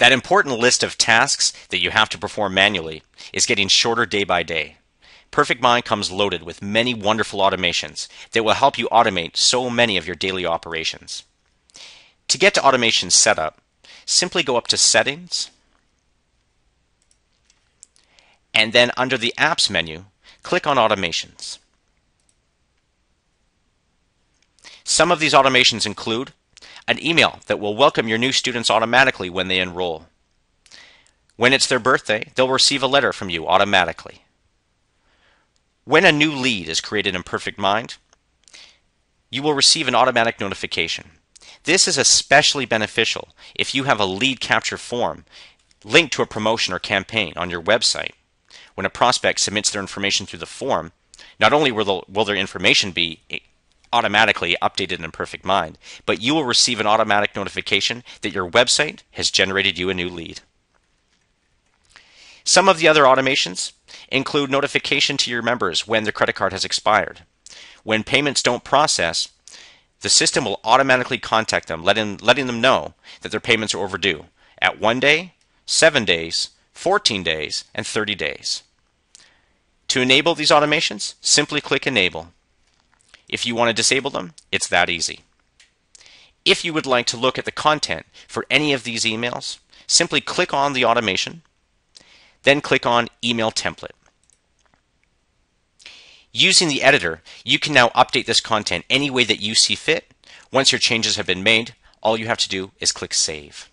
That important list of tasks that you have to perform manually is getting shorter day by day. PerfectMIND comes loaded with many wonderful automations that will help you automate so many of your daily operations. To get to automation setup, simply go up to Settings, and then under the Apps menu, click on Automations. Some of these automations include an email that will welcome your new students automatically when they enroll. When it's their birthday, they'll receive a letter from you automatically. When a new lead is created in PerfectMIND, you will receive an automatic notification. This is especially beneficial if you have a lead capture form linked to a promotion or campaign on your website. When a prospect submits their information through the form, not only will, will their information be automatically updated in PerfectMIND, but you will receive an automatic notification that your website has generated you a new lead. Some of the other automations include notification to your members when their credit card has expired. When payments don't process, the system will automatically contact them, letting, letting them know that their payments are overdue at one day, seven days, 14 days, and 30 days. To enable these automations, simply click Enable. If you want to disable them, it's that easy. If you would like to look at the content for any of these emails, simply click on the automation, then click on Email Template. Using the editor, you can now update this content any way that you see fit. Once your changes have been made, all you have to do is click Save.